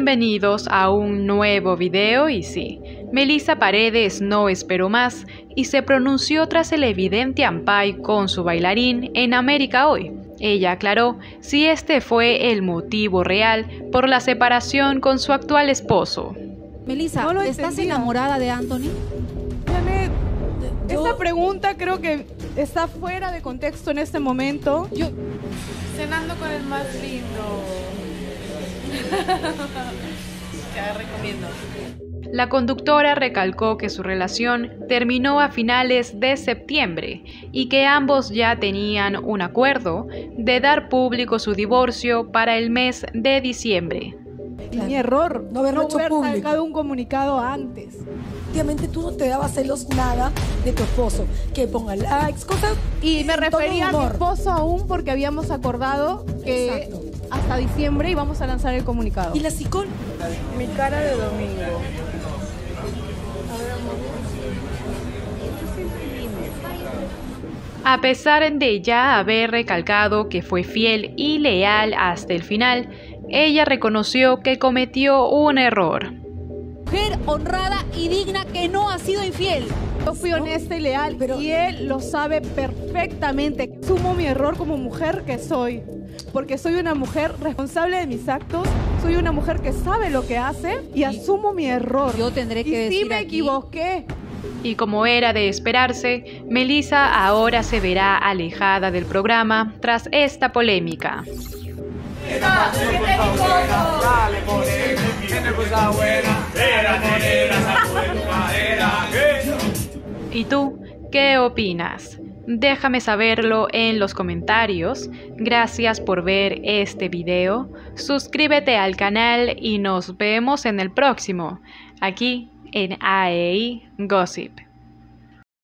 Bienvenidos a un nuevo video y sí, Melissa Paredes no esperó más y se pronunció tras el evidente ampay con su bailarín en América Hoy. Ella aclaró si este fue el motivo real por la separación con su actual esposo. Melissa, No ¿estás entendía. enamorada de Anthony? Janet, Yo- esta pregunta creo que está fuera de contexto en este momento. Yo, Cenando con el más lindo. Te recomiendo. La conductora recalcó que su relación terminó a finales de septiembre y que ambos ya tenían un acuerdo de dar público su divorcio para el mes de diciembre. Claro. Mi error. No haberlo hecho haber público. sacado un comunicado antes. Efectivamente, tú no te dabas celos nada de tu esposo. Que ponga likes, cosas. Y me refería a mi esposo aún porque habíamos acordado que Exacto. Hasta diciembre íbamos a lanzar el comunicado. Y la psicóloga. Mi cara de domingo. A pesar de ya haber recalcado que fue fiel y leal hasta el final, ella reconoció que cometió un error. mujer honrada y digna que no ha sido infiel. Yo fui honesta y leal Pero- y él lo sabe perfectamente. Sumo mi error como mujer que soy, porque soy una mujer responsable de mis actos, soy una mujer que sabe lo que hace y, asumo mi error. Yo tendré que y sí decir me aquí- equivoqué. Y como era de esperarse, Melissa ahora se verá alejada del programa tras esta polémica. ¿Y tú qué opinas? Déjame saberlo en los comentarios. Gracias por ver este video. Suscríbete al canal y nos vemos en el próximo, aquí en AEI Gossip.